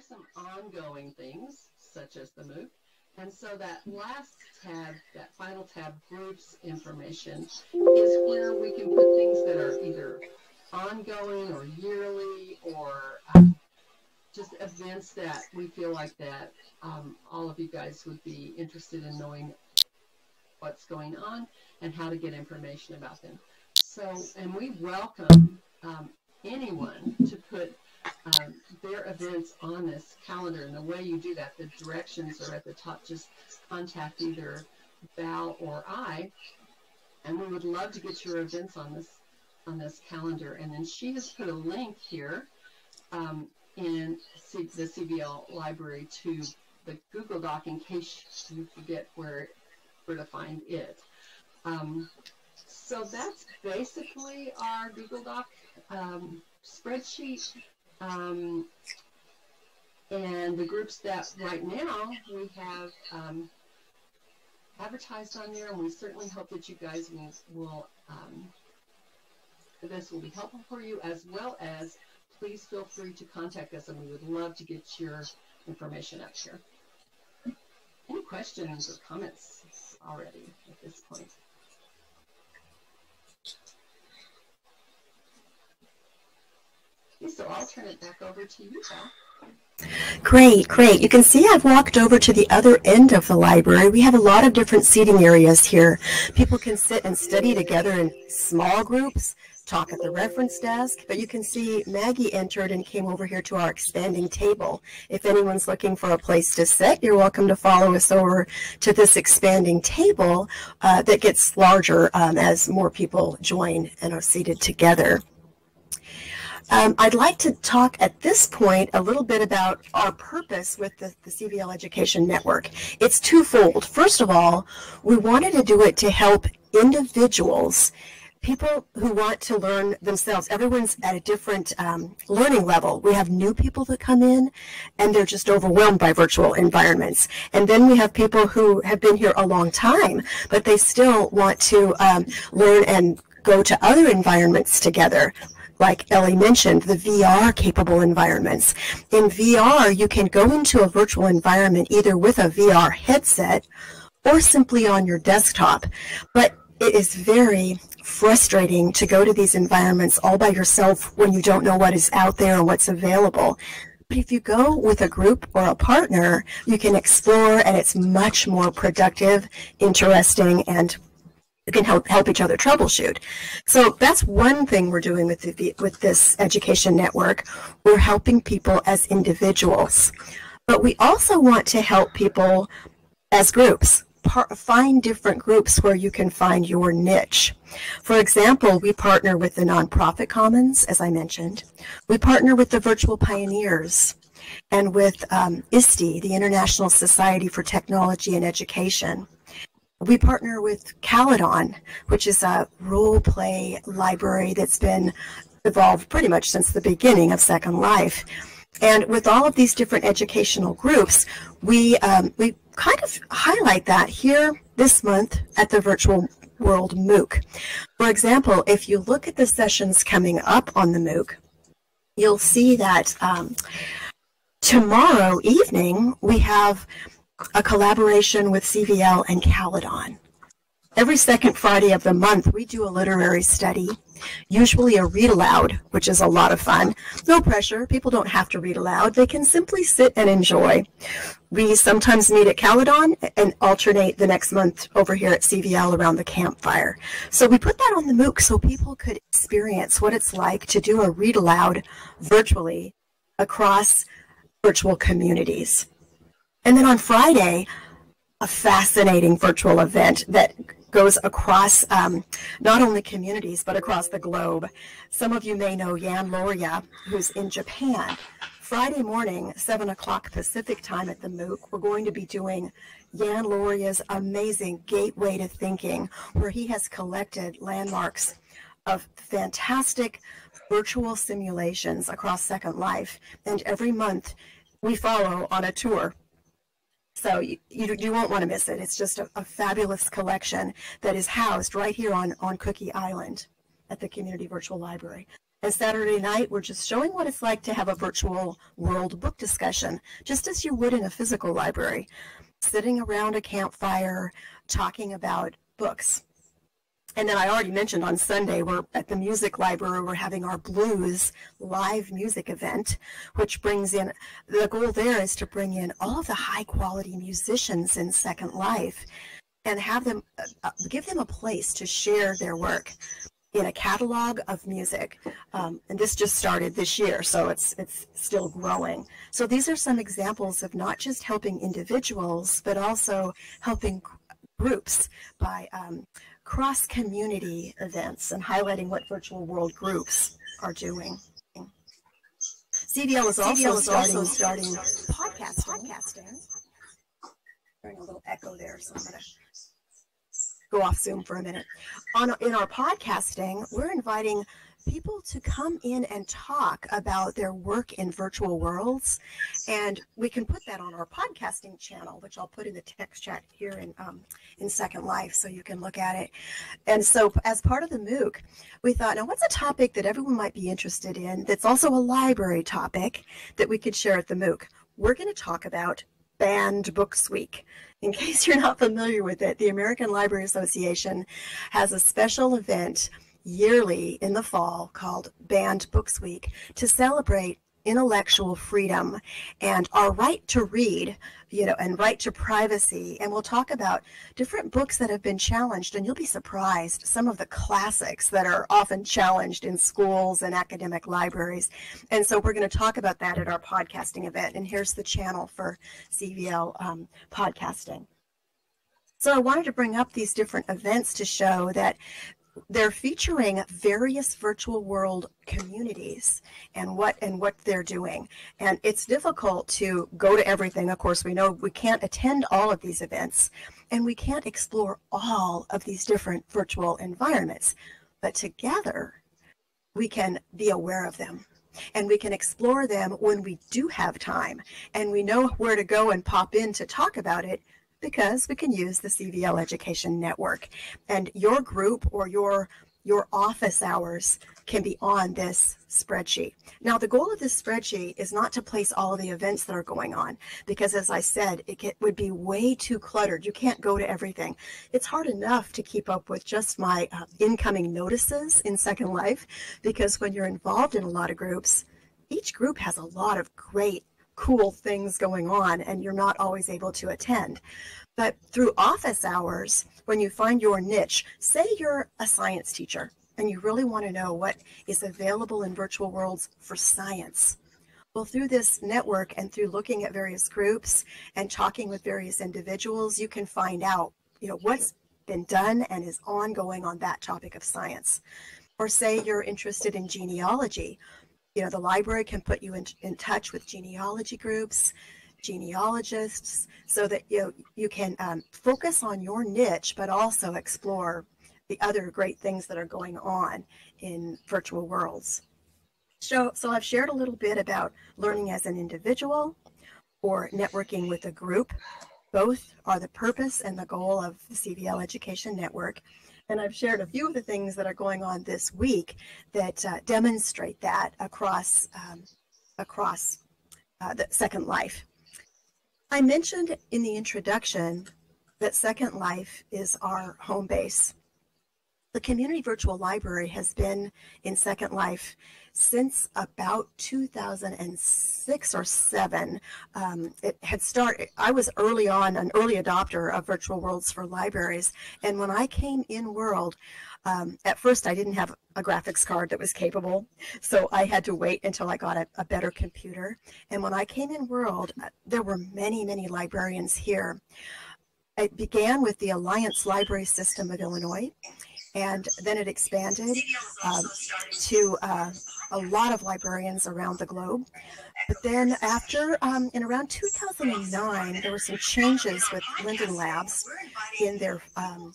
are some ongoing things, such as the MOOC. And so that last tab, that final tab, groups information, is where we can put things that are either ongoing or yearly or um, just events that we feel like that um, all of you guys would be interested in knowing what's going on and how to get information about them. So, and we welcome um, anyone to put um, their events on this calendar. And the way you do that, the directions are at the top. Just contact either Val or I, and we would love to get your events on this on this calendar. And then she has put a link here um, in C the CVL library to the Google Doc in case you forget where where to find it. Um, so that's basically our Google Doc um, spreadsheet. Um, and the groups that right now we have um, advertised on there, and we certainly hope that you guys will, will um, this will be helpful for you, as well as please feel free to contact us, and we would love to get your information up here. Any questions or comments already at this point? So I'll turn it back over to you. Great, great. You can see I've walked over to the other end of the library. We have a lot of different seating areas here. People can sit and study together in small groups, talk at the reference desk, but you can see Maggie entered and came over here to our expanding table. If anyone's looking for a place to sit, you're welcome to follow us over to this expanding table uh, that gets larger um, as more people join and are seated together. Um, I'd like to talk at this point a little bit about our purpose with the, the CVL Education Network. It's twofold. First of all, we wanted to do it to help individuals people who want to learn themselves everyone's at a different um, learning level we have new people that come in and they're just overwhelmed by virtual environments and then we have people who have been here a long time but they still want to um, learn and go to other environments together like Elli mentioned, the VR capable environments. In VR, you can go into a virtual environment either with a VR headset or simply on your desktop. But it is very frustrating to go to these environments all by yourself when you don't know what is out there and what's available. But if you go with a group or a partner, you can explore and it's much more productive, interesting, and can help help each other troubleshoot. So that's one thing we're doing with the, with this education network. We're helping people as individuals, but we also want to help people as groups. find different groups where you can find your niche. For example, we partner with the Nonprofit Commons, as I mentioned. We partner with the Virtual Pioneers and with um, ISTE, the International Society for Technology and Education. We partner with Caledon, which is a role play library that's been evolved pretty much since the beginning of Second Life. And with all of these different educational groups, we, um, we kind of highlight that here this month at the Virtual World MOOC. For example, if you look at the sessions coming up on the MOOC, you'll see that um, tomorrow evening we have a collaboration with CVL and Caledon. Every second Friday of the month, we do a literary study, usually a read aloud, which is a lot of fun. No pressure. People don't have to read aloud. They can simply sit and enjoy. We sometimes meet at Caledon and alternate the next month over here at CVL around the campfire. So we put that on the MOOC so people could experience what it's like to do a read aloud virtually across virtual communities. And then on Friday, a fascinating virtual event that goes across um, not only communities but across the globe. Some of you may know Jan Loria, who's in Japan. Friday morning, 7 o'clock Pacific time at the MOOC, we're going to be doing Jan Loria's amazing Gateway to Thinking, where he has collected landmarks of fantastic virtual simulations across Second Life. And every month, we follow on a tour so you, you, you, won't want to miss it. It's just a, a, fabulous collection that is housed right here on, on Cookie Island at the Community Virtual Library. And Saturday night, we're just showing what it's like to have a virtual world book discussion, just as you would in a physical library, sitting around a campfire talking about books. And then I already mentioned on Sunday, we're at the music library, we're having our blues live music event, which brings in the goal there is to bring in all of the high quality musicians in Second Life and have them uh, uh give them a place to share their work in a catalog of music. Um, and this just started this year, so it's it's still growing. So these are some examples of not just helping individuals, but also helping groups by um, cross community events and highlighting what virtual world groups are doing. CVL is also, is starting, also starting podcast, podcasting. Hearing a little echo there, so I'm going to go off Zoom for a minute. On in our podcasting, we're inviting people to come in and talk about their work in virtual worlds. And we can put that on our podcasting channel, which I'll put in the text chat here in, um, in Second Life so you can look at it. And so, as part of the MOOC, we thought, now what's a topic that everyone might be interested in that's also a library topic that we could share at the MOOC? We're going to talk about Banned Books Week. In case you're not familiar with it, the American Library Association has a special event yearly in the fall called Banned Books Week to celebrate intellectual freedom and our right to read, you know, and right to privacy. And we'll talk about different books that have been challenged, and you'll be surprised some of the classics that are often challenged in schools and academic libraries. And so we're going to talk about that at our podcasting event. And here's the channel for CVL um, podcasting. So I wanted to bring up these different events to show that they're featuring various virtual world communities and what and what they're doing. And it's difficult to go to everything. Of course we know we can't attend all of these events and we can't explore all of these different virtual environments. But together we can be aware of them and we can explore them when we do have time. And we know where to go and pop in to talk about it because we can use the CVL Education Network. And your group or your your office hours can be on this spreadsheet. Now, the goal of this spreadsheet is not to place all the events that are going on, because as I said, it get, would be way too cluttered. You can't go to everything. It's hard enough to keep up with just my uh, incoming notices in Second Life, because when you're involved in a lot of groups, each group has a lot of great cool things going on and you're not always able to attend. But through office hours, when you find your niche, say you're a science teacher and you really want to know what is available in virtual worlds for science. Well, through this network and through looking at various groups and talking with various individuals, you can find out, you know, what's been done and is ongoing on that topic of science. Or say you're interested in genealogy you know, the library can put you in, in touch with genealogy groups, genealogists, so that you you can um, focus on your niche, but also explore the other great things that are going on in virtual worlds. So, so I've shared a little bit about learning as an individual or networking with a group. Both are the purpose and the goal of the CVL Education Network. And I've shared a few of the things that are going on this week that uh, demonstrate that across, um, across uh, the Second Life. I mentioned in the introduction that Second Life is our home base. The Community Virtual Library has been in Second Life since about 2006 or seven. Um, it had started, I was early on an early adopter of virtual worlds for libraries. And when I came in World, um, at first I didn't have a graphics card that was capable. So I had to wait until I got a, a better computer. And when I came in World, uh, there were many, many librarians here. It began with the Alliance Library System of Illinois and then it expanded um, to uh, a lot of librarians around the globe. But then after, um, in around 2009, there were some changes with Linden Labs in their um,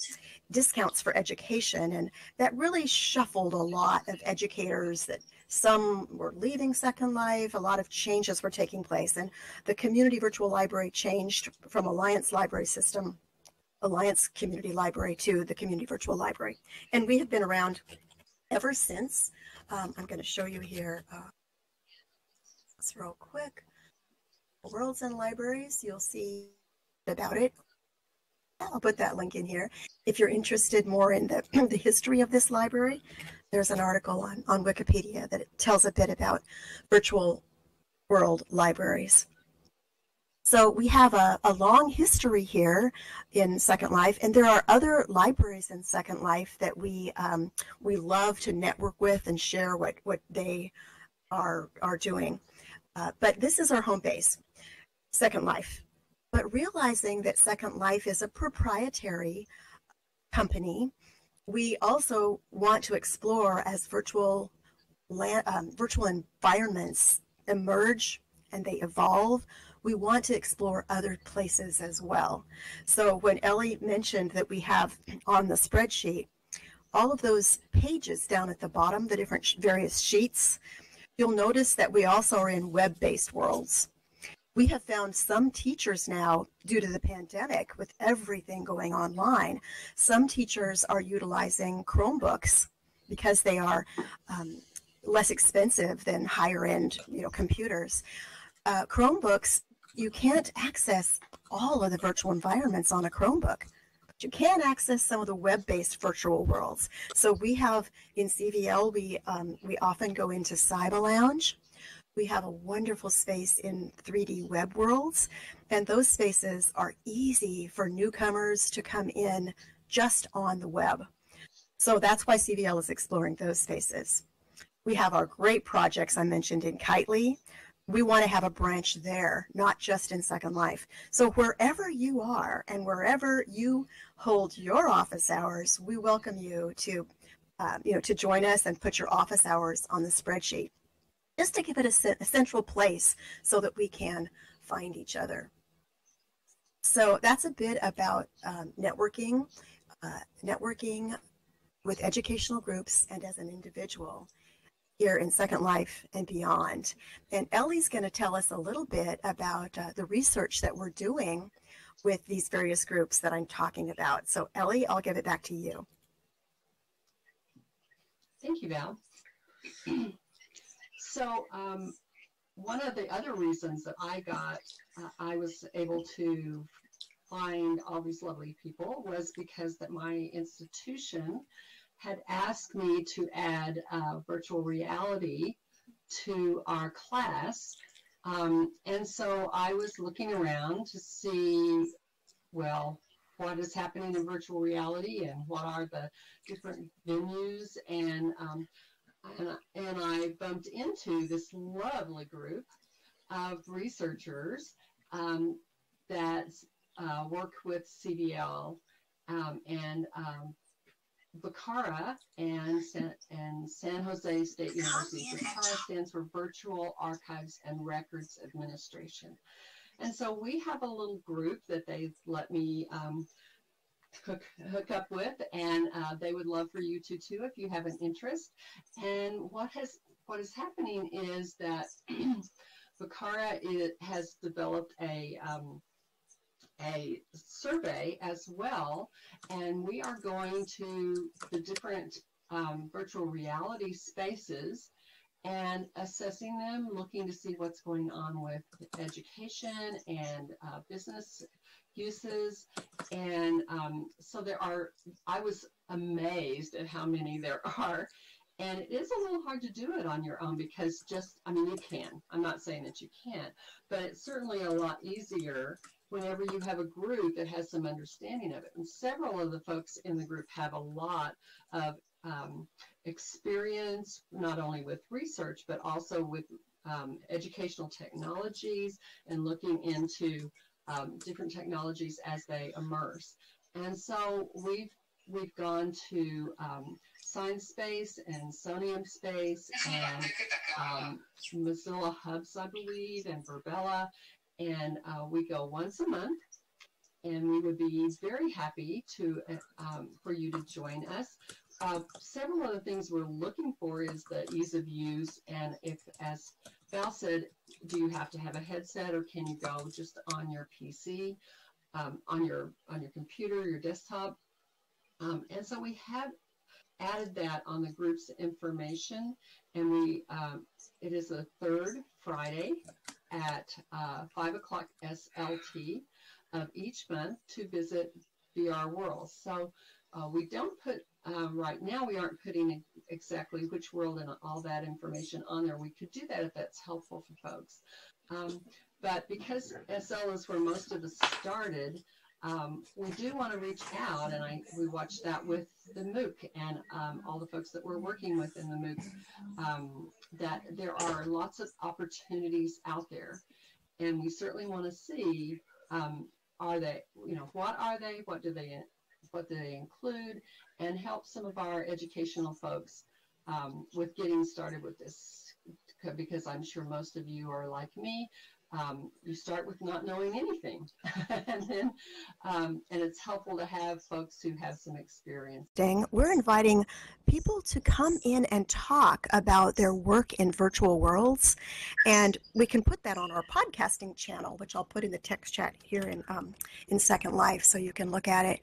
discounts for education, and that really shuffled a lot of educators that some were leaving Second Life, a lot of changes were taking place, and the community virtual library changed from Alliance Library System Alliance Community Library to the Community Virtual Library. And we have been around ever since. Um, I'm going to show you here. Uh, real quick. Worlds and Libraries. You'll see about it. I'll put that link in here. If you're interested more in the, the history of this library, there's an article on, on Wikipedia that tells a bit about virtual world libraries. So we have a, a long history here in Second Life, and there are other libraries in Second Life that we um, we love to network with and share what what they are are doing. Uh, but this is our home base, Second Life. But realizing that Second Life is a proprietary company, we also want to explore as virtual land, um, virtual environments emerge and they evolve we want to explore other places as well. So when Elli mentioned that we have on the spreadsheet, all of those pages down at the bottom, the different various sheets, you'll notice that we also are in web-based worlds. We have found some teachers now, due to the pandemic, with everything going online, some teachers are utilizing Chromebooks because they are um, less expensive than higher end you know, computers. Uh, Chromebooks you can't access all of the virtual environments on a Chromebook. But you can access some of the web-based virtual worlds. So we have in CVL, we um, we often go into Cyber Lounge. We have a wonderful space in 3D web worlds, and those spaces are easy for newcomers to come in just on the web. So that's why CVL is exploring those spaces. We have our great projects I mentioned in Kitely we want to have a branch there, not just in Second Life. So wherever you are and wherever you hold your office hours, we welcome you to, uh, you know, to join us and put your office hours on the spreadsheet, just to give it a, a central place so that we can find each other. So that's a bit about um, networking, uh, networking with educational groups and as an individual here in Second Life and beyond. And Elli's going to tell us a little bit about uh, the research that we're doing with these various groups that I'm talking about. So Elli, I'll give it back to you. Thank you, Val. so um, one of the other reasons that I got, uh, I was able to find all these lovely people was because that my institution had asked me to add uh, virtual reality to our class. Um, and so I was looking around to see, well, what is happening in virtual reality and what are the different venues. And, um, and, and I bumped into this lovely group of researchers um, that uh, work with CVL. um, and VCARA and San, and San Jose State University. VCARA stands for Virtual Archives and Records Administration. And so we have a little group that they let me um, hook, hook up with, and uh, they would love for you to too if you have an interest. And what has what is happening is that VCARA it has developed a um, a survey as well, and we are going to the different um, virtual reality spaces and assessing them, looking to see what's going on with education and uh, business uses. And um, so there are, I was amazed at how many there are. And it is a little hard to do it on your own because just, I mean, you can. I'm not saying that you can't, but it's certainly a lot easier whenever you have a group that has some understanding of it. And several of the folks in the group have a lot of um, experience, not only with research, but also with um, educational technologies and looking into um, different technologies as they immerse. And so we've we've gone to um, Space and Somnium Space and um, Mozilla Hubs, I believe, and Virbela, and uh, we go once a month and we would be very happy to uh, um, for you to join us. Uh, several of the things we're looking for is the ease of use and if, as Val said, do you have to have a headset or can you go just on your PC, um, on your on your computer, your desktop? Um, and so we have added that on the group's information, and we um, it is the third Friday at uh, 5 o'clock SLT of each month to visit VR World. So uh, we don't put, um, right now we aren't putting exactly which world and all that information on there. We could do that if that's helpful for folks. Um, but because SL is where most of us started, um, we do want to reach out, and I we watched that with the MOOC and um, all the folks that we're working with in the MOOC, um, that there are lots of opportunities out there, and we certainly want to see um, are they, you know, what are they, what do they, what do they include, and help some of our educational folks um, with getting started with this, because I'm sure most of you are like me, um, you start with not knowing anything. And then um, and it's helpful to have folks who have some experience. Dang, we're inviting people to come in and talk about their work in virtual worlds. And we can put that on our podcasting channel which i'll put in the text chat here in um, in second life so you can look at it.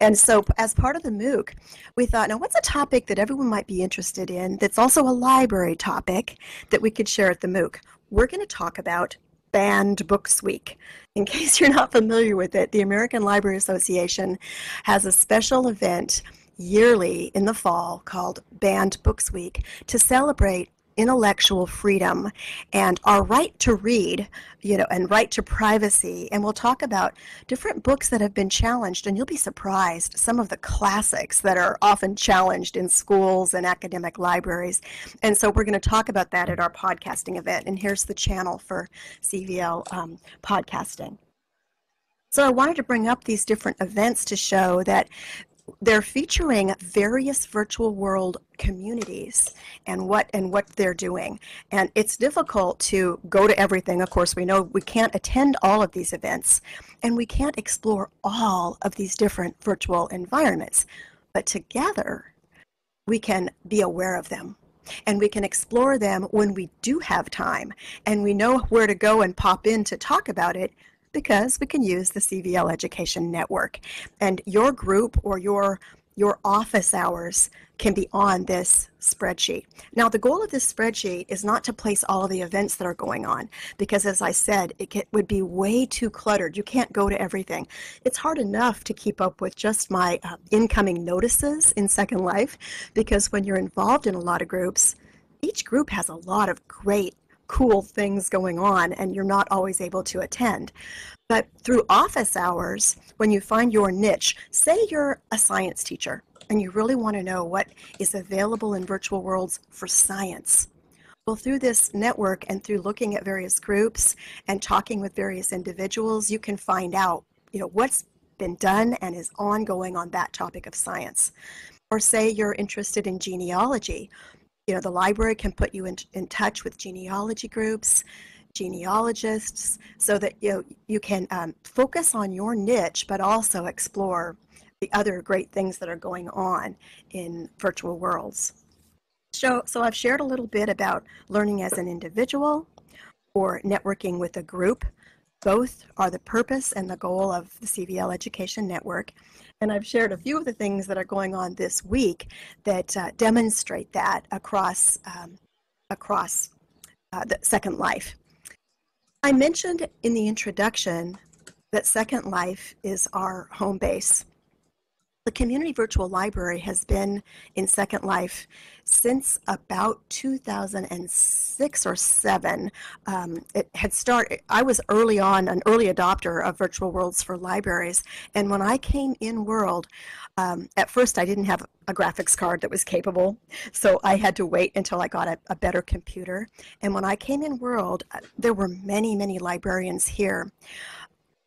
And so as part of the mooc we thought now what's a topic that everyone might be interested in that's also a library topic that we could share at the mooc? We're going to talk about Banned Books Week. In case you're not familiar with it, the American Library Association has a special event yearly in the fall called Banned Books Week to celebrate intellectual freedom and our right to read, you know, and right to privacy. And we'll talk about different books that have been challenged, and you'll be surprised some of the classics that are often challenged in schools and academic libraries. And so we're going to talk about that at our podcasting event. And here's the channel for CVL um, podcasting. So I wanted to bring up these different events to show that they're featuring various virtual world communities and what and what they're doing. And it's difficult to go to everything. Of course we know we can't attend all of these events and we can't explore all of these different virtual environments. But together we can be aware of them and we can explore them when we do have time and we know where to go and pop in to talk about it because we can use the CVL Education Network. And your group or your your office hours can be on this spreadsheet. Now, the goal of this spreadsheet is not to place all of the events that are going on, because as I said, it would be way too cluttered. You can't go to everything. It's hard enough to keep up with just my uh, incoming notices in Second Life, because when you're involved in a lot of groups, each group has a lot of great cool things going on and you're not always able to attend. But through office hours, when you find your niche, say you're a science teacher and you really want to know what is available in virtual worlds for science. Well, through this network and through looking at various groups and talking with various individuals, you can find out, you know, what's been done and is ongoing on that topic of science. Or say you're interested in genealogy you know, the library can put you in, in touch with genealogy groups, genealogists, so that you know, you can um, focus on your niche, but also explore the other great things that are going on in virtual worlds. So, so I've shared a little bit about learning as an individual or networking with a group. Both are the purpose and the goal of the CVL Education Network. And I've shared a few of the things that are going on this week that uh, demonstrate that across, um, across uh, the Second Life. I mentioned in the introduction that Second Life is our home base. The Community Virtual Library has been in Second Life since about 2006 or 7. Um, it had started, I was early on an early adopter of virtual worlds for libraries. And when I came in World, um, at first I didn't have a graphics card that was capable. So I had to wait until I got a, a better computer. And when I came in World, uh, there were many, many librarians here.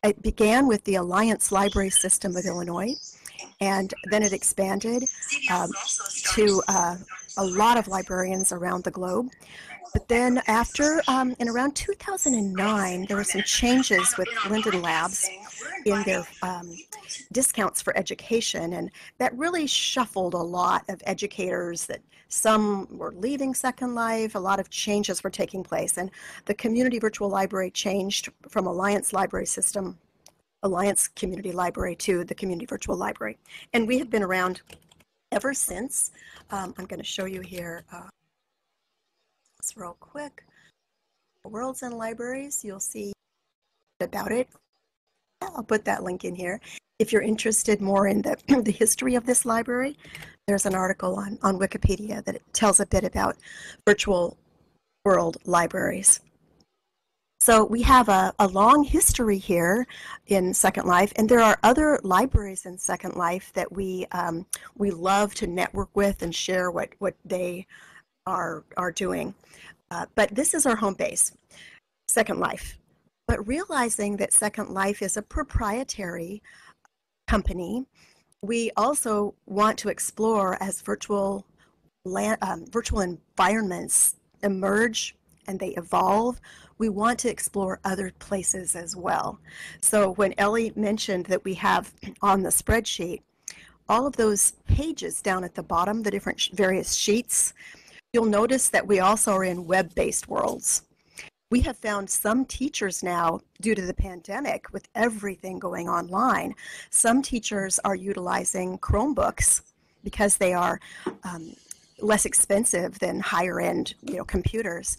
It began with the Alliance Library System of Illinois and then it expanded um, to uh, a lot of librarians around the globe. But then after, um, in around 2009, there were some changes with Linden Labs in their um, discounts for education, and that really shuffled a lot of educators that some were leaving Second Life, a lot of changes were taking place, and the community virtual library changed from Alliance Library System Alliance Community Library to the Community Virtual Library. And we have been around ever since. Um, I'm going to show you here. Uh, this real quick. Worlds and Libraries. You'll see about it. I'll put that link in here. If you're interested more in the, the history of this library, there's an article on, on Wikipedia that tells a bit about virtual world libraries. So we have a, a long history here in Second Life, and there are other libraries in Second Life that we um, we love to network with and share what, what they are are doing. Uh, but this is our home base, Second Life. But realizing that Second Life is a proprietary company, we also want to explore as virtual land, um, virtual environments emerge and they evolve, we want to explore other places as well. So when Elli mentioned that we have on the spreadsheet all of those pages down at the bottom, the different sh- various sheets, you'll notice that we also are in web-based worlds. We have found some teachers now, due to the pandemic, with everything going online, some teachers are utilizing Chromebooks because they are um, less expensive than higher end you know, computers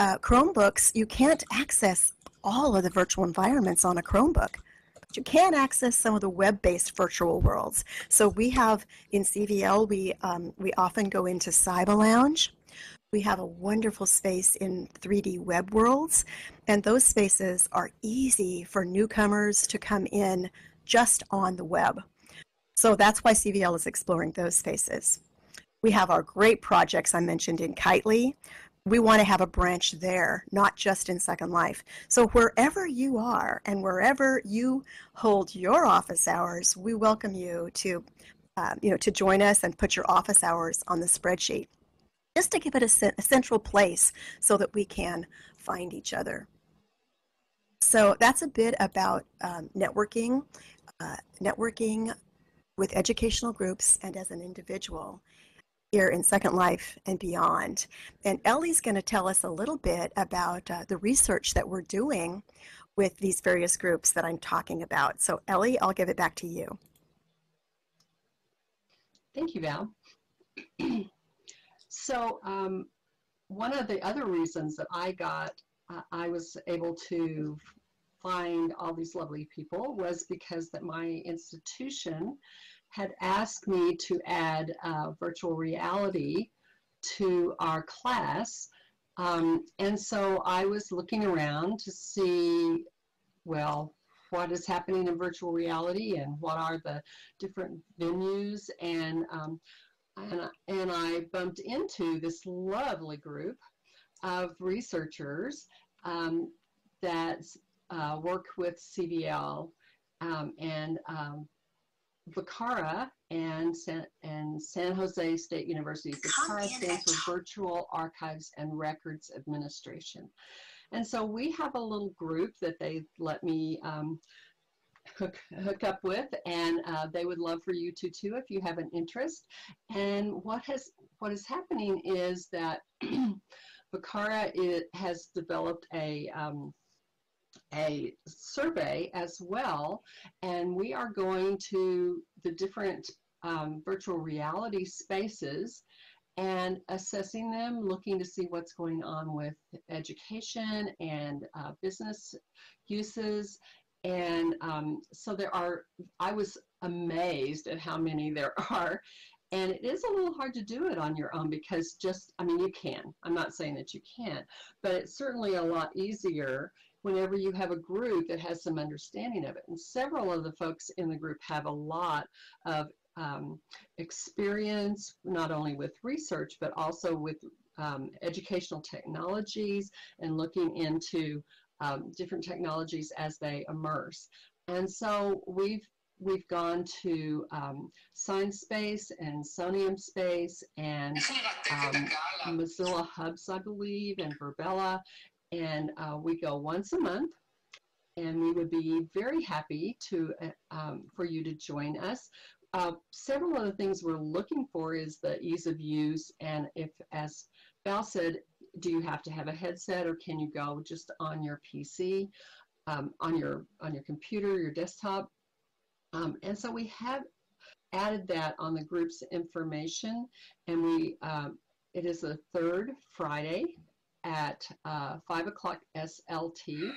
uh, Chromebooks, you can't access all of the virtual environments on a Chromebook. But you can access some of the web-based virtual worlds. So we have in CVL, we um, we often go into Cyber Lounge. We have a wonderful space in 3D web worlds, and those spaces are easy for newcomers to come in just on the web. So that's why CVL is exploring those spaces. We have our great projects I mentioned in Kitely, we want to have a branch there, not just in Second Life. So wherever you are and wherever you hold your office hours, we welcome you to, uh, you know, to join us and put your office hours on the spreadsheet, just to give it a, a central place so that we can find each other. So that's a bit about um, networking, uh, networking with educational groups and as an individual here in Second Life and beyond. And Elli's going to tell us a little bit about uh, the research that we're doing with these various groups that I'm talking about. So Elli, I'll give it back to you. Thank you, Val. so um, one of the other reasons that I got, uh, I was able to find all these lovely people was because that my institution had asked me to add uh, virtual reality to our class. Um, and so I was looking around to see, well, what is happening in virtual reality and what are the different venues. And, um, and, and I bumped into this lovely group of researchers um, that uh, work with CVL um, and um, VCARA and San, and San Jose State University. VCARA stands for Virtual Archives and Records Administration. And so we have a little group that they let me um, hook, hook up with, and uh, they would love for you to too if you have an interest. And what has what is happening is that VCARA it has developed a um, a survey as well, and we are going to the different um, virtual reality spaces and assessing them, looking to see what's going on with education and uh, business uses. And um, so there are, I was amazed at how many there are. And it is a little hard to do it on your own because just, I mean, you can. I'm not saying that you can't, but it's certainly a lot easier whenever you have a group that has some understanding of it. And several of the folks in the group have a lot of um, experience, not only with research, but also with um, educational technologies and looking into um, different technologies as they immerse. And so we've we've gone to um, Space and Somnium Space and um, Mozilla Hubs, I believe, and Virbela, and uh, we go once a month and we would be very happy to uh, um, for you to join us. Uh, several of the things we're looking for is the ease of use and if, as Val said, do you have to have a headset or can you go just on your PC, um, on your on your computer, your desktop? Um, and so we have added that on the group's information, and we um, it is the third Friday at uh, 5 o'clock SLT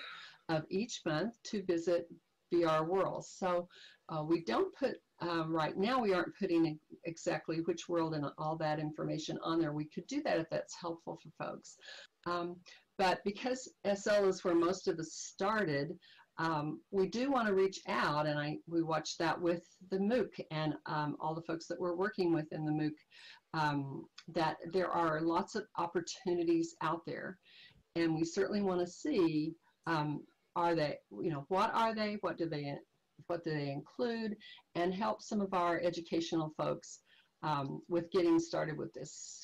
of each month to visit VR Worlds. So uh, we don't put, um, right now we aren't putting exactly which world and all that information on there. We could do that if that's helpful for folks. Um, but because SL is where most of us started, um, we do want to reach out, and I we watched that with the MOOC and um, all the folks that we're working with in the MOOC, um, that there are lots of opportunities out there, and we certainly want to see um, are they, you know, what are they, what do they, what do they include, and help some of our educational folks um, with getting started with this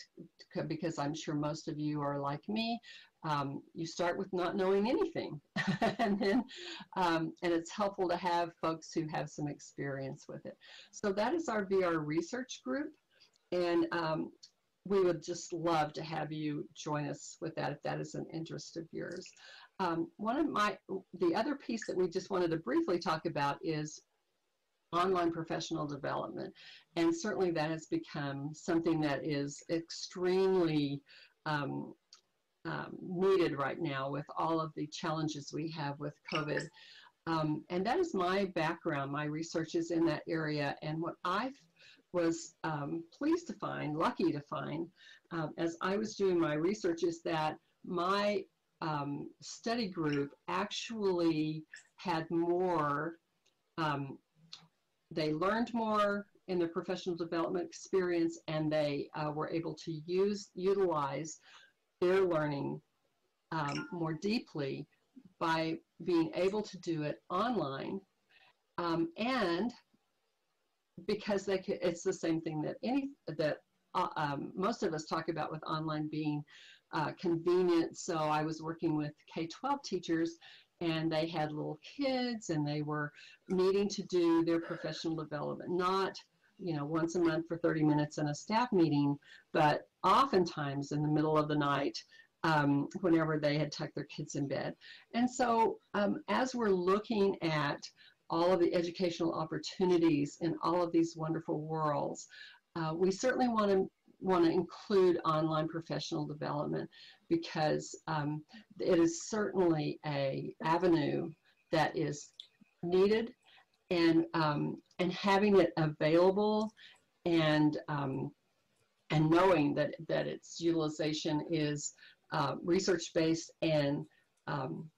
because I'm sure most of you are like me. Um, you start with not knowing anything. And then um, and it's helpful to have folks who have some experience with it. So that is our VR research group and um, we would just love to have you join us with that if that is an interest of yours. Um, one of my, the other piece that we just wanted to briefly talk about is online professional development. And certainly that has become something that is extremely um, um, needed right now with all of the challenges we have with COVID. Um, and that is my background. My research is in that area. And what I was um, pleased to find, lucky to find, um, as I was doing my research, is that my um, study group actually had more um, they learned more in their professional development experience and they uh, were able to use utilize their learning um, more deeply by being able to do it online. Um, and because they it's the same thing that any that uh, um, most of us talk about with online being uh, convenient. So I was working with K-12 teachers and they had little kids and they were needing to do their professional development, not you know once a month for 30 minutes in a staff meeting, but oftentimes in the middle of the night um, whenever they had tucked their kids in bed. And so um, as we're looking at all of the educational opportunities in all of these wonderful worlds, uh, we certainly want to want to include online professional development because um, it is certainly a avenue that is needed and um, and having it available and um, and knowing that that its utilization is uh, research based and um,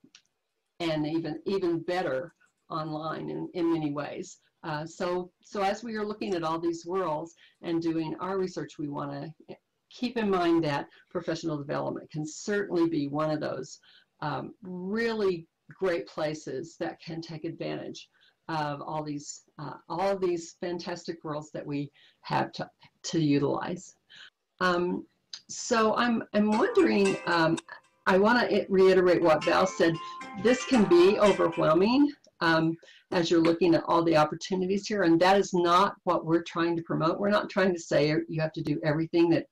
and even even better online in, in many ways. Uh, so, so as we are looking at all these worlds and doing our research, we want to keep in mind that professional development can certainly be one of those um, really great places that can take advantage of all these uh, all of these fantastic worlds that we have to, to utilize. Um, so I'm, I'm wondering, um, I want to reiterate what Val said. This can be overwhelming um, as you're looking at all the opportunities here. And that is not what we're trying to promote. We're not trying to say you have to do everything that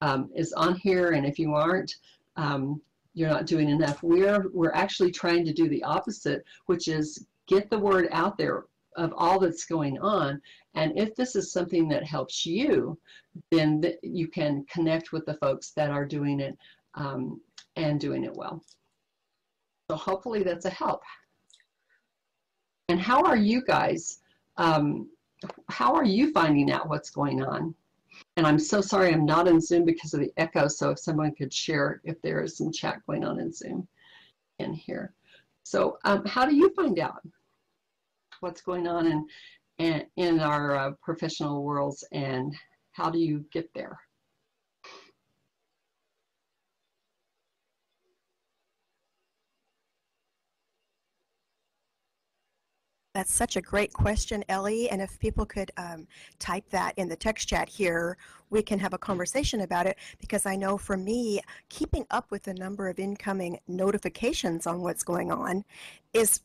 um, is on here. And if you aren't, um, you're not doing enough. We're, we're actually trying to do the opposite, which is get the word out there of all that's going on. And if this is something that helps you, then th you can connect with the folks that are doing it um, and doing it well. So hopefully that's a help. And how are you guys, um, how are you finding out what's going on? And I'm so sorry I'm not in Zoom because of the echo, so if someone could share if there is some chat going on in Zoom in here. So um, how do you find out what's going on in, in, in our uh, professional worlds and how do you get there? That's such a great question, Elli. And if people could um, type that in the text chat here, we can have a conversation about it because I know for me, keeping up with the number of incoming notifications on what's going on is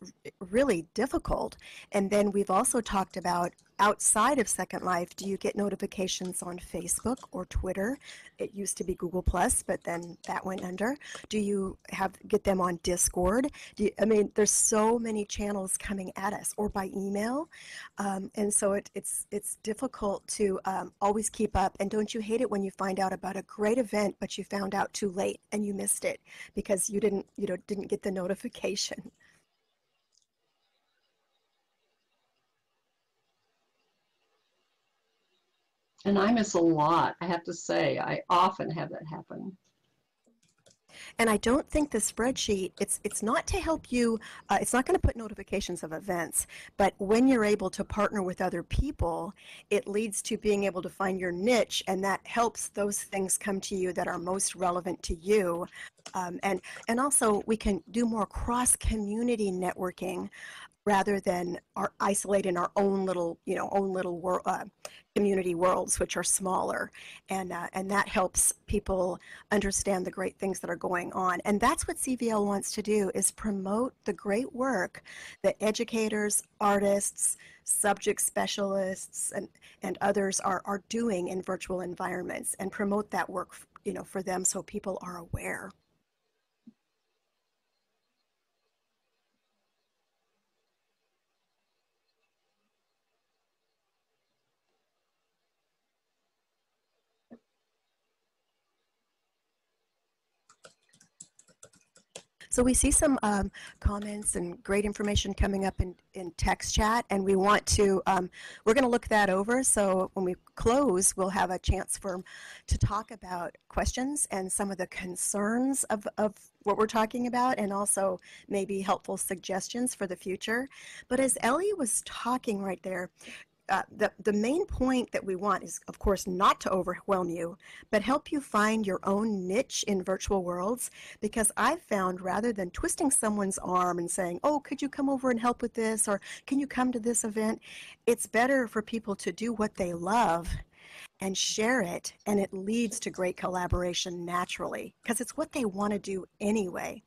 really difficult. And then we've also talked about outside of Second Life, do you get notifications on Facebook or Twitter? It used to be Google Plus, but then that went under. Do you have get them on Discord? You, I mean, there's so many channels coming at us, or by email, um, and so it, it's it's difficult to um, always keep up. And don't you hate it when you find out about a great event, but you found out too late and you missed it because you didn't you know didn't get the notification? And I miss a lot. I have to say, I often have that happen. And I don't think the spreadsheet it's it's not to help you. Uh, it's not going to put notifications of events. But when you're able to partner with other people, it leads to being able to find your niche, and that helps those things come to you that are most relevant to you. Um, and and also we can do more cross community networking rather than our isolate in our own little you know own little wor- uh, community worlds which are smaller. And uh, and that helps people understand the great things that are going on. And that's what cvl wants to do is promote the great work that educators artists subject specialists and and others are are doing in virtual environments and promote that work you know for them so people are aware So we see some um, comments and great information coming up in, in text chat, and we want to, um, we're going to look that over. So when we close, we'll have a chance for to talk about questions and some of the concerns of, of what we're talking about, and also maybe helpful suggestions for the future. But as Elli was talking right there, uh, the, the main point that we want is, of course, not to overwhelm you, but help you find your own niche in virtual worlds. Because I've found rather than twisting someone's arm and saying, oh, could you come over and help with this? Or can you come to this event? It's better for people to do what they love and share it, and it leads to great collaboration naturally because it's what they want to do anyway.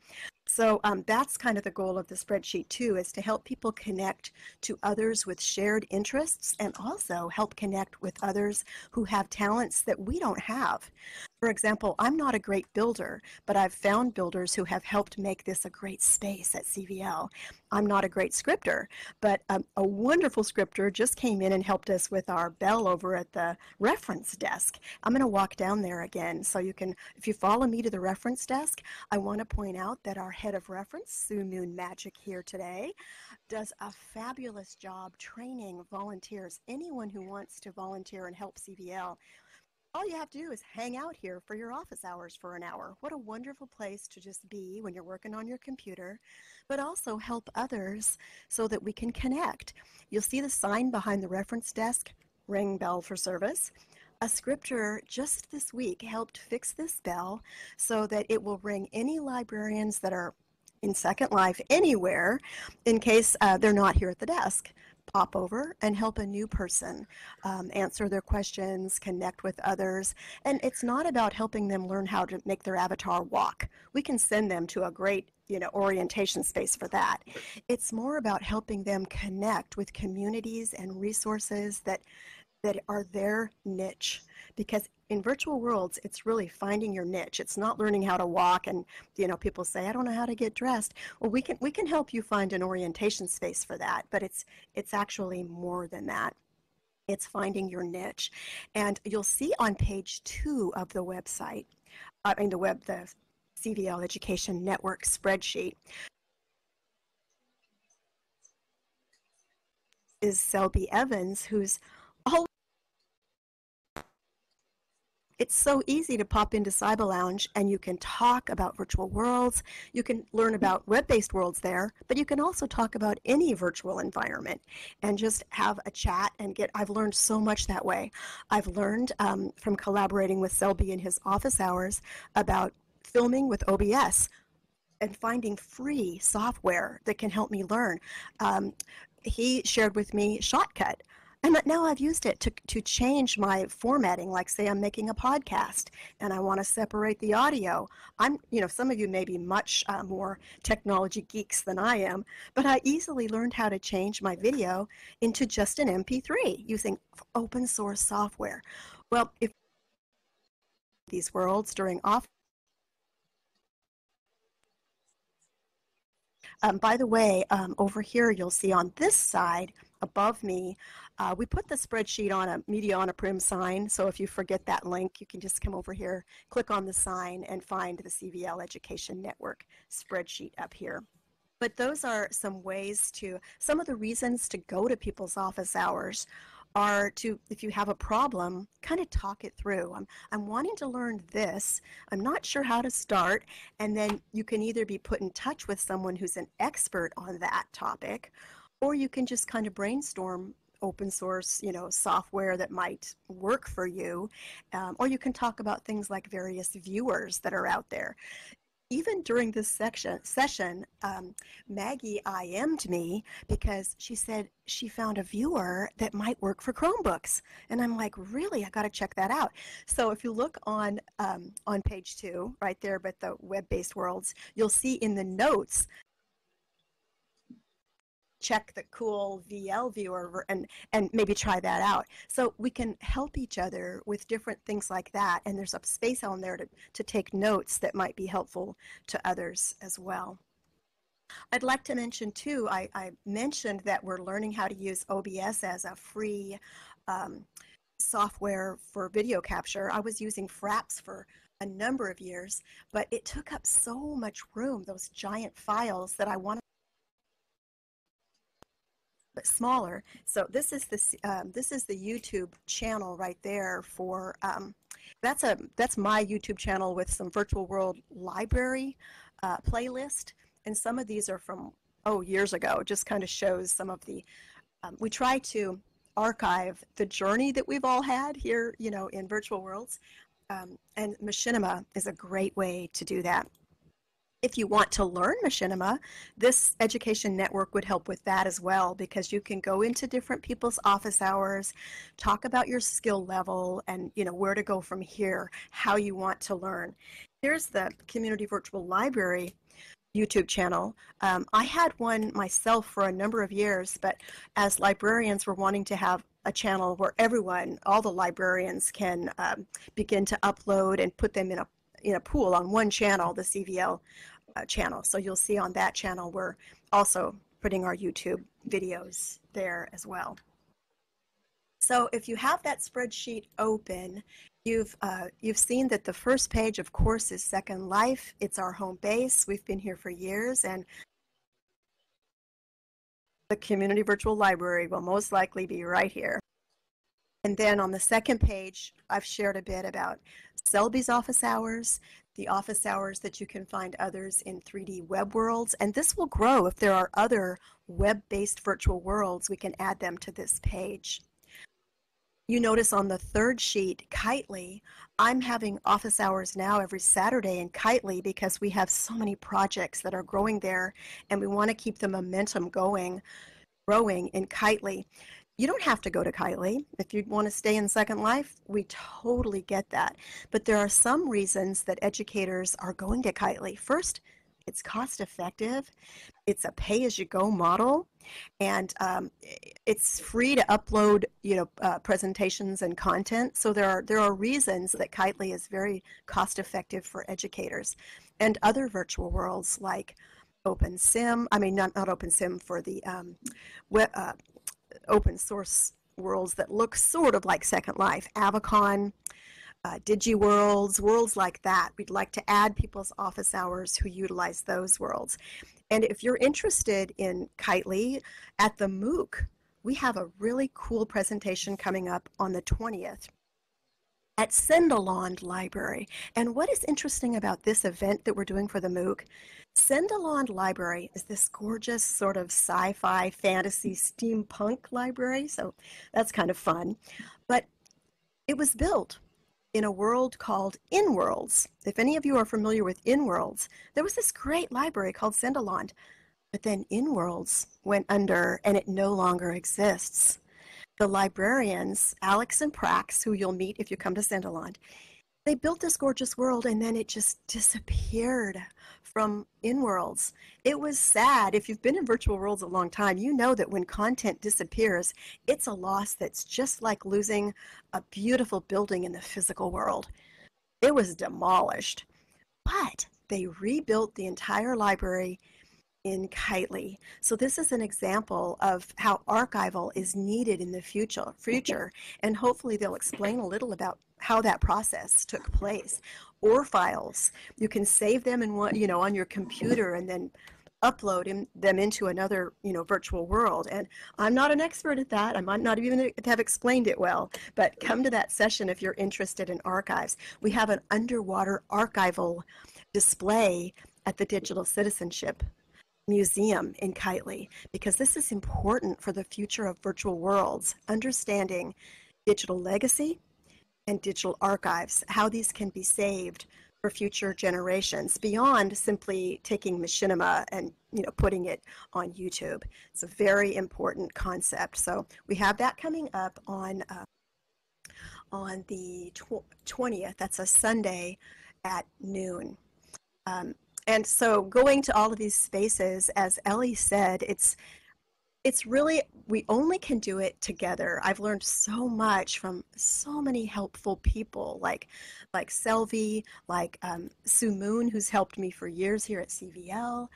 So um, that's kind of the goal of the spreadsheet too, is to help people connect to others with shared interests and also help connect with others who have talents that we don't have. For example, I'm not a great builder, but I've found builders who have helped make this a great space at CVL. I'm not a great scripter, but um, a wonderful scripter just came in and helped us with our bell over at the reference desk. I'm going to walk down there again so you can, if you follow me to the reference desk, I want to point out that our head of reference, Sue Moon Magic here today, does a fabulous job training volunteers, anyone who wants to volunteer and help CVL all you have to do is hang out here for your office hours for an hour. What a wonderful place to just be when you're working on your computer, but also help others so that we can connect. You'll see the sign behind the reference desk, ring bell for service. A scripter just this week helped fix this bell so that it will ring any librarians that are in Second Life anywhere in case uh, they're not here at the desk pop over and help a new person um, answer their questions, connect with others. And it's not about helping them learn how to make their avatar walk. We can send them to a great you know orientation space for that it's more about helping them connect with communities and resources that that are their niche because in virtual worlds it's really finding your niche. It's not learning how to walk and you know people say i don't know how to get dressed. Well we can we can help you find an orientation space for that but it's it's actually more than that. It's finding your niche. And you'll see on page two of the website uh, i mean the web the cvl education network spreadsheet is selby evans who's It's so easy to pop into Cyber Lounge and you can talk about virtual worlds. You can learn about web-based worlds there, but you can also talk about any virtual environment and just have a chat and get. I've learned so much that way. I've learned um, from collaborating with Selby in his office hours about filming with OBS and finding free software that can help me learn. Um, he shared with me Shotcut And now I've used it to, to change my formatting. Like, say, I'm making a podcast and I want to separate the audio. I'm, you know, some of you may be much uh, more technology geeks than I am, but I easily learned how to change my video into just an MP3 using open source software. Well, if these worlds during off Um, by the way, um, over here you'll see on this side above me, uh, we put the spreadsheet on a Media on a Prim sign. So if you forget that link, you can just come over here, click on the sign, and find the CVL Education Network spreadsheet up here. But those are some ways to, some of the reasons to go to people's office hours are to, if you have a problem, kind of talk it through. I'm, I'm wanting to learn this. I'm not sure how to start. And then you can either be put in touch with someone who's an expert on that topic, or you can just kind of brainstorm open source you know software that might work for you um, or you can talk about things like various viewers that are out there even during this section session, um, Maggie IM'd me because she said she found a viewer that might work for Chromebooks, and I'm like, really? I got to check that out. So if you look on um, on page two, right there, but the web-based worlds, you'll see in the notes check the cool VL viewer and, and maybe try that out. So we can help each other with different things like that. And there's a space on there to, to take notes that might be helpful to others as well. I'd like to mention too, I, I mentioned that we're learning how to use OBS as a free um, software for video capture. I was using Fraps for a number of years, but it took up so much room, those giant files that I wanted but smaller. So this is the um, this is the YouTube channel right there for um, that's a that's my YouTube channel with some virtual world library uh, playlist, and some of these are from oh years ago. Just kind of shows some of the. Um, we try to archive the journey that we've all had here, you know, in virtual worlds, um, and Machinima is a great way to do that. If you want to learn machinima, this education network would help with that as well because you can go into different people's office hours, talk about your skill level and you know where to go from here, how you want to learn. Here's the Community Virtual Library YouTube channel. Um, I had one myself for a number of years, but as librarians, we're wanting to have a channel where everyone, all the librarians, can um, begin to upload and put them in a in a pool on one channel, the CVL uh, channel. So you'll see on that channel we're also putting our YouTube videos there as well. So if you have that spreadsheet open, you've uh, you've seen that the first page, of course, is Second Life. It's our home base. We've been here for years, and the Community Virtual Library will most likely be right here. And then on the second page, I've shared a bit about Selby's office hours, the office hours that you can find others in 3D web worlds, and this will grow. If there are other web-based virtual worlds, we can add them to this page. You notice on the third sheet, Kitely, I'm having office hours now every Saturday in Kitely because we have so many projects that are growing there and we want to keep the momentum going, growing in Kitely. You don't have to go to Kitely if you want to stay in Second Life. We totally get that. But there are some reasons that educators are going to Kitely. First, it's cost effective. It's a pay as you go model, and um, it's free to upload, you know, uh, presentations and content. So there are there are reasons that Kitely is very cost effective for educators, and other virtual worlds like OpenSim. I mean, not not OpenSim for the um, web, uh, open source worlds that look sort of like Second Life, Avacon, uh, DigiWorldz, worlds like that. We'd like to add people's office hours who utilize those worlds. And if you're interested in Kitely, at the MOOC, we have a really cool presentation coming up on the 20th at Sendalonde Library. And what is interesting about this event that we're doing for the MOOC, Sendalonde Library is this gorgeous sort of sci-fi, fantasy, steampunk library, so that's kind of fun. But it was built in a world called InWorldz. If any of you are familiar with InWorldz, there was this great library called Sendalonde, but then InWorldz went under and it no longer exists. the librarians, Alex and Prax, who you'll meet if you come to Sendalonde, they built this gorgeous world and then it just disappeared from InWorldz It was sad. If you've been in virtual worlds a long time, you know that when content disappears, it's a loss that's just like losing a beautiful building in the physical world. It was demolished. But they rebuilt the entire library in Kitely. So this is an example of how archival is needed in the future, future, and hopefully they'll explain a little about how that process took place. Or files, you can save them in one, you know, on your computer and then upload in, them into another, you know, virtual world. And I'm not an expert at that. I might not even have explained it well, but come to that session if you're interested in archives. We have an underwater archival display at the Digital Citizenship Museum in Kitely because this is important for the future of virtual worlds, understanding digital legacy and digital archives, how these can be saved for future generations beyond simply taking machinima and you know putting it on YouTube. It's a very important concept. So we have that coming up on uh, on the twentieth. That's a Sunday at noon. Um, and so going to all of these spaces, as Elli said, it's it's really we only can do it together. I've learned so much from so many helpful people, like like Selby, like um, Sue Moon, who's helped me for years here at CVL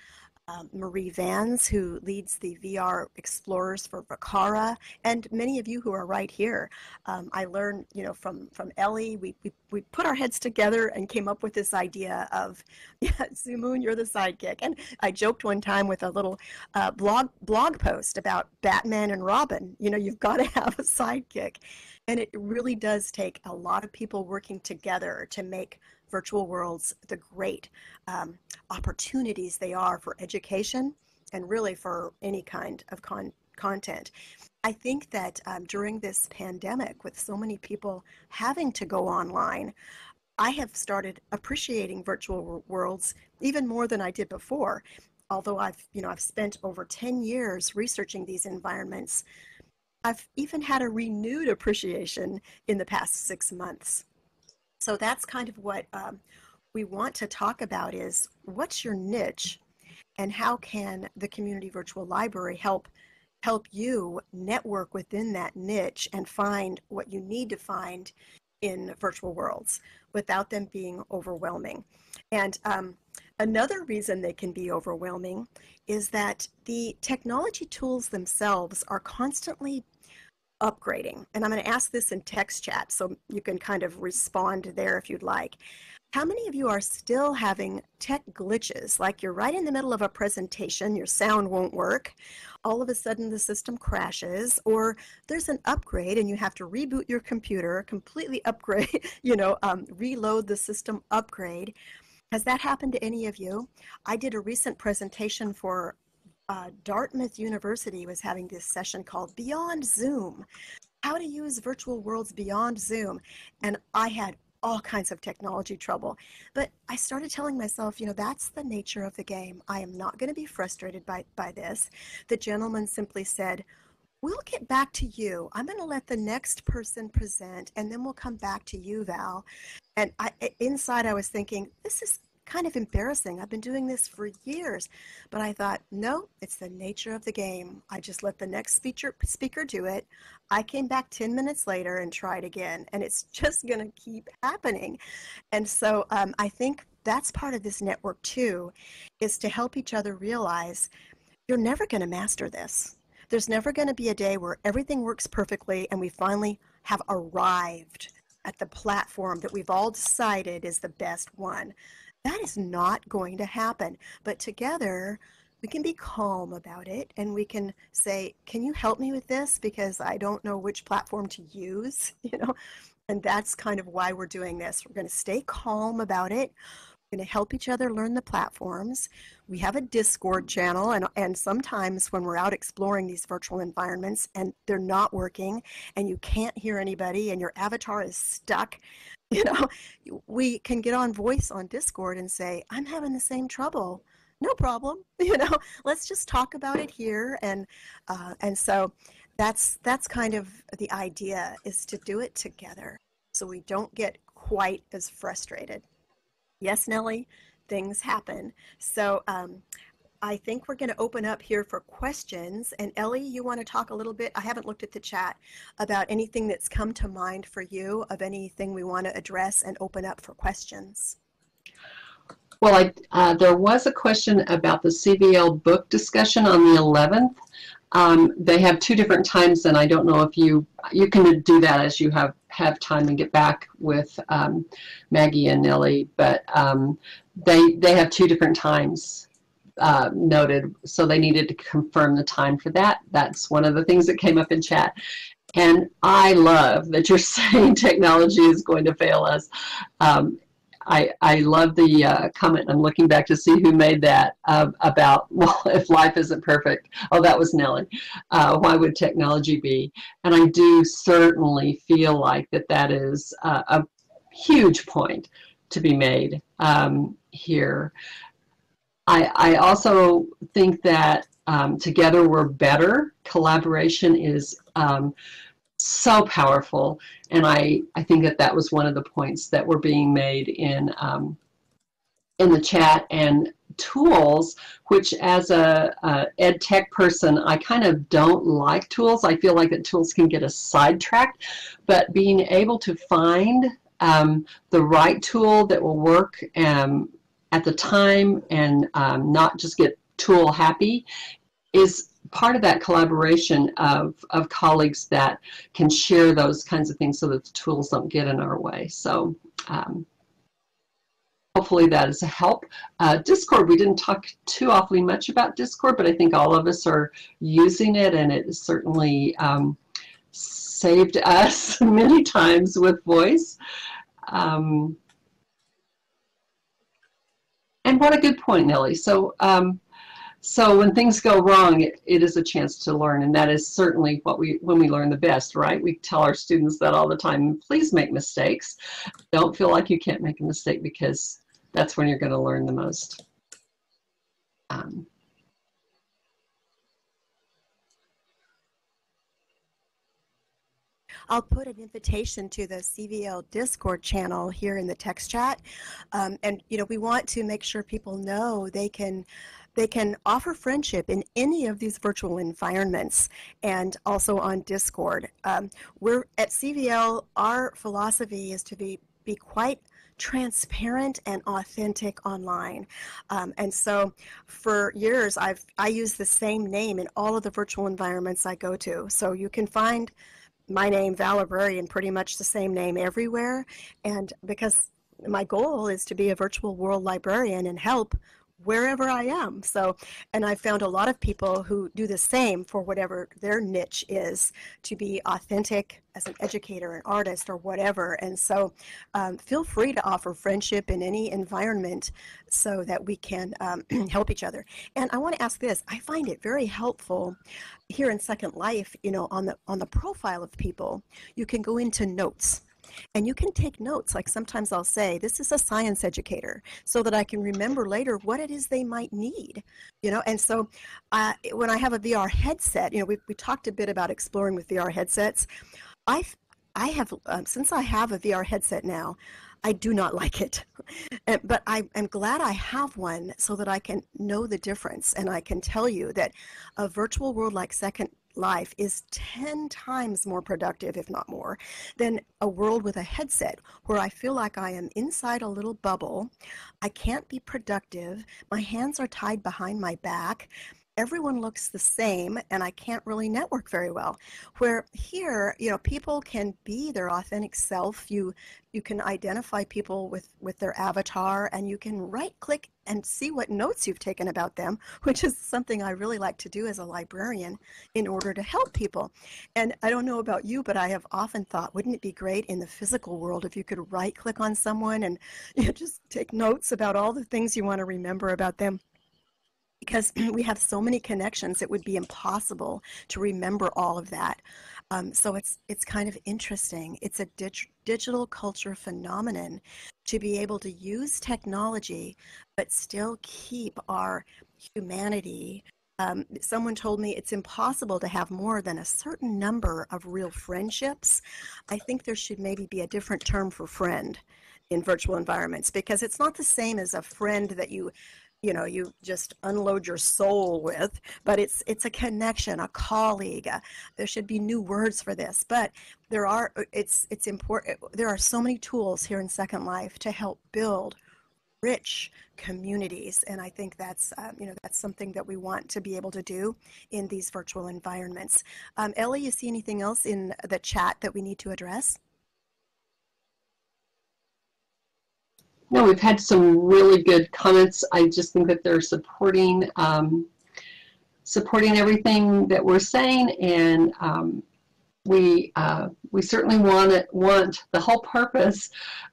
um, Marie Vans, who leads the VR Explorers for Vakara, and many of you who are right here. Um, I learned, you know, from from Elli. We, we we put our heads together and came up with this idea of, yeah, Moon, you're the sidekick. And I joked one time with a little uh, blog blog post about Batman and Robin. You know, you've got to have a sidekick, and it really does take a lot of people working together to make virtual worlds the great um, opportunities they are for education and really for any kind of con- content. I think that um, during this pandemic, with so many people having to go online, I have started appreciating virtual worlds even more than I did before. Although I've, you know, I've spent over 10 years researching these environments, I've even had a renewed appreciation in the past six months. So that's kind of what um, we want to talk about is what's your niche and how can the community virtual library help help you network within that niche and find what you need to find in virtual worlds without them being overwhelming. And um, another reason they can be overwhelming is that the technology tools themselves are constantly upgrading. And I'm going to ask this in text chat so you can kind of respond there if you'd like. How many of you are still having tech glitches, like you're right in the middle of a presentation, your sound won't work, all of a sudden the system crashes, or there's an upgrade and you have to reboot your computer, completely upgrade, you know, um, reload the system upgrade. Has that happened to any of you? I did a recent presentation for uh, Dartmouth University was having this session called Beyond Zoom, how to use virtual worlds beyond Zoom. And I had all kinds of technology trouble. But I started telling myself, you know, that's the nature of the game. I am not going to be frustrated by, by this. The gentleman simply said, We'll get back to you. I'm going to let the next person present, and then we'll come back to you, Val. And I, inside, I was thinking, this is kind of embarrassing. I've been doing this for years. But I thought, no, it's the nature of the game. I just let the next speaker, speaker do it. I came back 10 minutes later and tried again. And it's just going to keep happening. And so um, I think that's part of this network too, is to help each other realize you're never going to master this. There's never going to be a day where everything works perfectly and we finally have arrived at the platform that we've all decided is the best one. That is not going to happen. But together, we can be calm about it and we can say, Can you help me with this? Because I don't know which platform to use, you know? And that's kind of why we're doing this. We're going to stay calm about it. We're going to help each other learn the platforms. We have a Discord channel, and, and sometimes when we're out exploring these virtual environments and they're not working and you can't hear anybody and your avatar is stuck, you know, we can get on voice on Discord and say, I'm having the same trouble. No problem. You know, let's just talk about it here. And, uh, and so that's that's kind of the idea is to do it together so we don't get quite as frustrated. Yes, Nellie, things happen. So um, I think we're going to open up here for questions. And Elli, you want to talk a little bit? I haven't looked at the chat about anything that's come to mind for you of anything we want to address and open up for questions. Well, I, uh, there was a question about the CVL book discussion on the 11th. Um, they have two different times, and I don't know if you you can do that as you have have time and get back with um, Maggie and Nellie. But um, they they have two different times uh, noted, so they needed to confirm the time for that. That's one of the things that came up in chat. And I love that you're saying technology is going to fail us. Um, I, I love the uh, comment. I'm looking back to see who made that uh, about, well, if life isn't perfect. Oh, that was Nellie. Uh, why would technology be? And I do certainly feel like that that is a huge point to be made um, here. I, I also think that um, together we're better. Collaboration is um, so powerful. And I, I think that that was one of the points that were being made in, um, in the chat and tools, which as a, a, ed tech person, I kind of don't like tools. I feel like that tools can get us sidetracked, but being able to find um, the right tool that will work um, at the time and um, not just get tool happy is part of that collaboration of, of colleagues that can share those kinds of things so that the tools don't get in our way. So um, hopefully that is a help. Uh, Discord, we didn't talk too awfully much about Discord, but I think all of us are using it and it certainly um, saved us many times with voice. Um, and what a good point, Nellie. So um, so when things go wrong, it, it is a chance to learn, and that is certainly what we when we learn the best, right? We tell our students that all the time. Please make mistakes. Don't feel like you can't make a mistake because that's when you're going to learn the most. Um, I'll put an invitation to the CVL Discord channel here in the text chat. Um, and, you know, we want to make sure people know they can they can offer friendship in any of these virtual environments and also on Discord. Um, we're at CVL, our philosophy is to be, be quite transparent and authentic online. Um, and so for years, I've I use the same name in all of the virtual environments I go to. So you can find my name, Valibrarian, pretty much the same name everywhere. And because my goal is to be a virtual world librarian and help wherever I am. So, and I found a lot of people who do the same for whatever their niche is to be authentic as an educator, an artist, or whatever. And so, um, feel free to offer friendship in any environment so that we can um, help each other. And I want to ask this: I find it very helpful here in Second Life. You know, on the on the profile of people, you can go into notes and you can take notes. Like sometimes I'll say, this is a science educator, so that I can remember later what it is they might need. You know, and so uh, when I have a VR headset, you know, we, we talked a bit about exploring with VR headsets. I I have, um, since I have a VR headset now, I do not like it. but I am glad I have one so that I can know the difference and I can tell you that a virtual world like Second life is 10 times more productive, if not more, than a world with a headset where I feel like I am inside a little bubble. I can't be productive. My hands are tied behind my back everyone looks the same and I can't really network very well. Where here, you know, people can be their authentic self. You you can identify people with with their avatar and you can right click and see what notes you've taken about them, which is something I really like to do as a librarian in order to help people. And I don't know about you, but I have often thought, wouldn't it be great in the physical world if you could right click on someone and you know, just take notes about all the things you want to remember about them? Because we have so many connections, it would be impossible to remember all of that. Um, so it's it's kind of interesting. It's a dig- digital culture phenomenon to be able to use technology, but still keep our humanity Um, someone told me it's impossible to have more than a certain number of real friendships. I think there should maybe be a different term for friend in virtual environments because it's not the same as a friend that you you know you just unload your soul with but it's it's a connection a colleague uh, there should be new words for this but there are it's it's important there are so many tools here in second life to help build rich communities and i think that's um, you know that's something that we want to be able to do in these virtual environments. Um, elli you see anything else in the chat that we need to address No, we've had some really good comments. I just think that they're supporting um, supporting everything that we're saying, and um, we uh, we certainly want it, want the whole purpose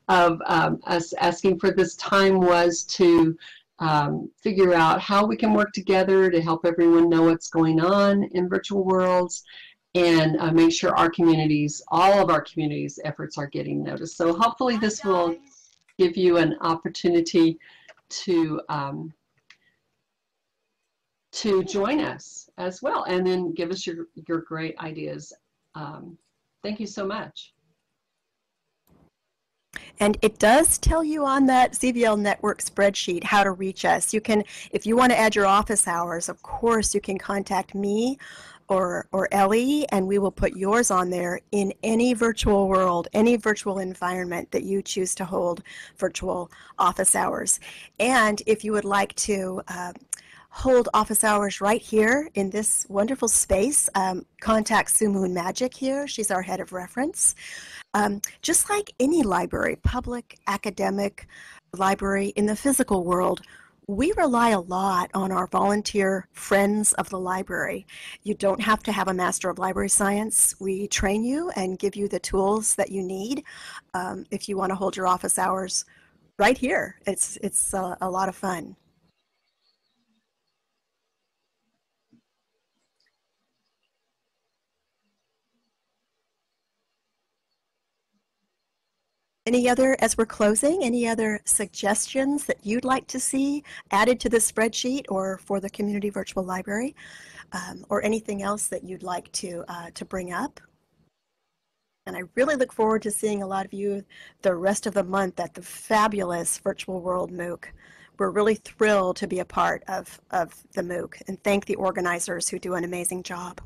of um, us asking for this time was to um, figure out how we can work together to help everyone know what's going on in virtual worlds and uh, make sure our communities, all of our communities' efforts are getting noticed. So hopefully this will give you an opportunity to um, to join us as well and then give us your, your great ideas. Um, thank you so much. And it does tell you on that CVL network spreadsheet how to reach us. You can, if you want to add your office hours, of course, you can contact me or, or Elli, and we will put yours on there in any virtual world, any virtual environment that you choose to hold virtual office hours. And if you would like to uh, hold office hours right here in this wonderful space, um, contact Sue Moon Magic here. She's our head of reference. Um, just like any library, public, academic, library in the physical world, we rely a lot on our volunteer friends of the library. You don't have to have a Master of Library Science. We train you and give you the tools that you need um, if you want to hold your office hours right here. It's, it's a, a lot of fun. Any other, as we're closing, any other suggestions that you'd like to see added to the spreadsheet or for the community virtual library um, or anything else that you'd like to, uh, to bring up? And I really look forward to seeing a lot of you the rest of the month at the fabulous Virtual World MOOC. We're really thrilled to be a part of, of the MOOC and thank the organizers who do an amazing job.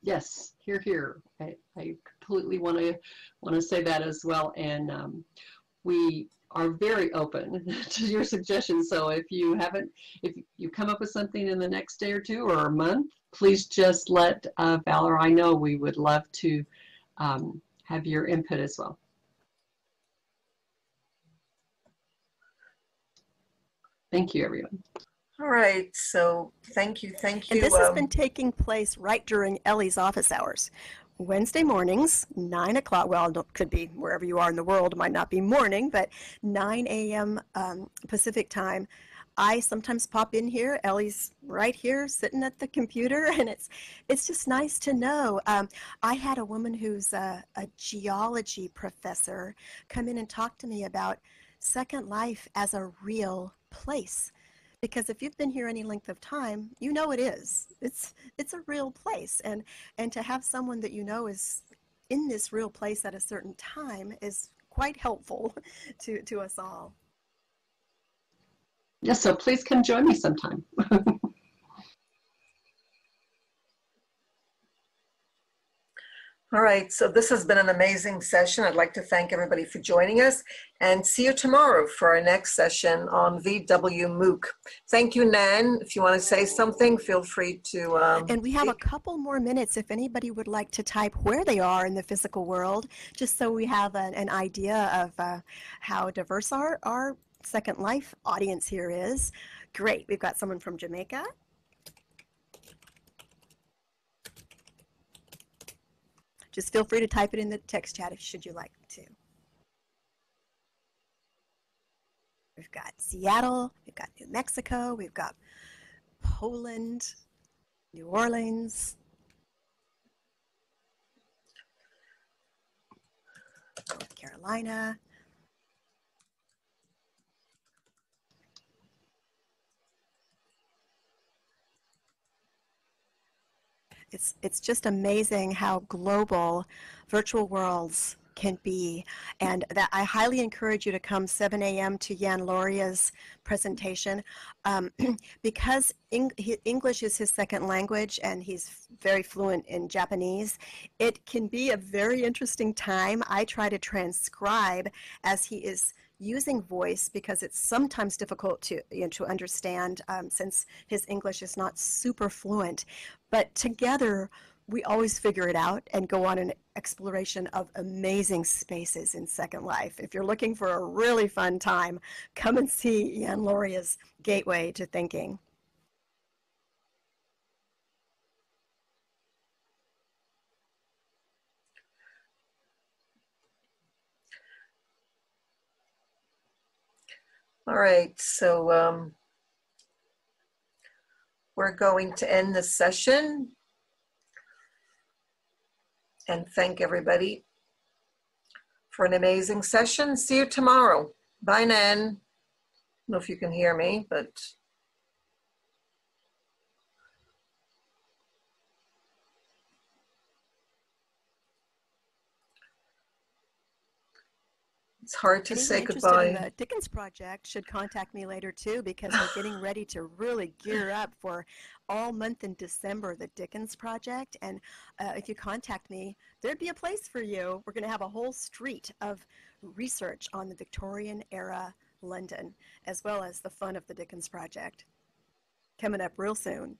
Yes, here, here. I, I completely want to want to say that as well. And um, we are very open to your suggestions. So if you haven't, if you come up with something in the next day or two or a month, please just let uh, Val or I know. We would love to um, have your input as well. Thank you, everyone. All right, so thank you, thank you. And this um, has been taking place right during Elli's office hours. Wednesday mornings, 9 o'clock, well, it could be wherever you are in the world, it might not be morning, but 9 a.m. Um, Pacific time. I sometimes pop in here. Elli's right here sitting at the computer, and it's it's just nice to know. Um, I had a woman who's a, a geology professor come in and talk to me about Second Life as a real place because if you've been here any length of time, you know it is. It's it's a real place, and and to have someone that you know is in this real place at a certain time is quite helpful to to us all. Yes, so please come join me sometime. All right, so this has been an amazing session. I'd like to thank everybody for joining us and see you tomorrow for our next session on VW MOOC. Thank you, Nan. If you want to say something, feel free to. Um, and we have a couple more minutes if anybody would like to type where they are in the physical world, just so we have an, an idea of uh, how diverse our, our Second Life audience here is. Great, we've got someone from Jamaica. Just feel free to type it in the text chat if should you like to. We've got Seattle, we've got New Mexico, we've got Poland, New Orleans, North Carolina, It's, it's just amazing how global virtual worlds can be. And that I highly encourage you to come 7 a.m. to Jan Loria's presentation um, because Eng English is his second language and he's very fluent in Japanese. It can be a very interesting time. I try to transcribe as he is using voice because it's sometimes difficult to you know, to understand um, since his English is not super fluent. But together we always figure it out and go on an exploration of amazing spaces in Second Life. If you're looking for a really fun time, come and see Jan Loria's Gateway to Thinking. All right, so um, we're going to end the session and thank everybody for an amazing session. See you tomorrow. Bye, Nan. I don't know if you can hear me, but It's hard to Anyone say goodbye. In the Dickens Project should contact me later too because we're getting ready to really gear up for all month in December the Dickens Project. And uh, if you contact me, there'd be a place for you. We're going to have a whole street of research on the Victorian era London, as well as the fun of the Dickens Project. Coming up real soon.